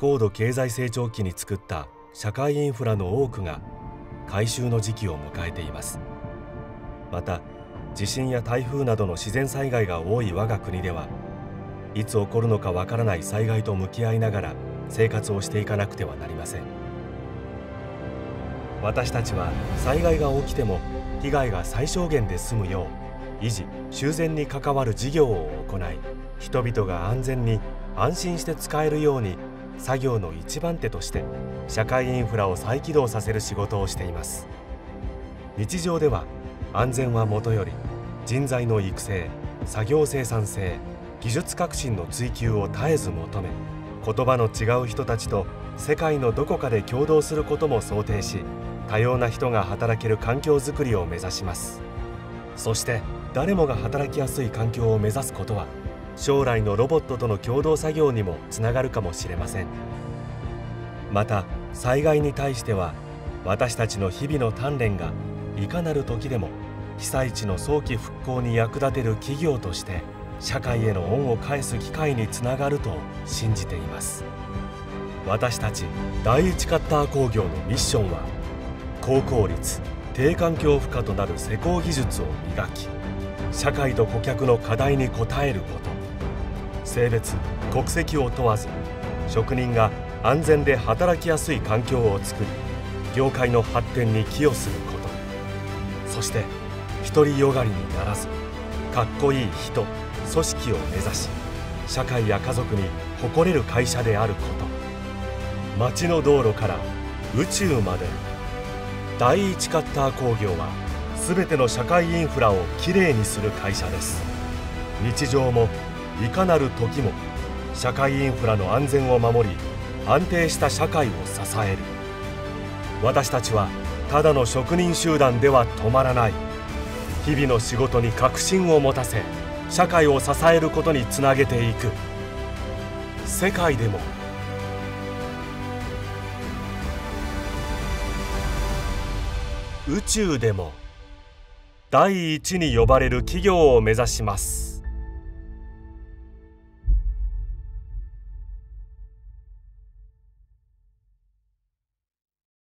高度経済成長期に作った社会インフラの多くが改修の時期を迎えています。また地震や台風などの自然災害が多い我が国ではいつ起こるのかわからない災害と向き合いながら生活をしていかなくてはなりません。私たちは災害が起きても被害が最小限で済むよう維持修繕に関わる事業を行い人々が安全に安心して使えるように作業の一番手として社会インフラを再起動させる仕事をしています。日常では安全はもとより人材の育成作業生産性技術革新の追求を絶えず求め言葉の違う人たちと世界のどこかで共同することも想定し多様な人が働ける環境づくりを目指します。そして誰もが働きやすい環境を目指すことは将来のロボットとの共同作業にもつながるかもしれません。また災害に対しては私たちの日々の鍛錬がいかなる時でも被災地の早期復興に役立てる企業として社会への恩を返す機会につながると信じています。私たち第一カッター工業のミッションは高効率低環境負荷となる施工技術を磨き社会と顧客の課題に応えること。性別国籍を問わず職人が安全で働きやすい環境を作り業界の発展に寄与すること。そして独りよがりにならずかっこいい人組織を目指し社会や家族に誇れる会社であること。街の道路から宇宙まで。第一カッター工業は全ての社会インフラをきれいにする会社です。日常もいかなる時も社会インフラの安全を守り安定した社会を支える。私たちはただの職人集団では止まらない。日々の仕事に確信を持たせ社会を支えることにつなげていく。世界でも宇宙でも第一に呼ばれる企業を目指します。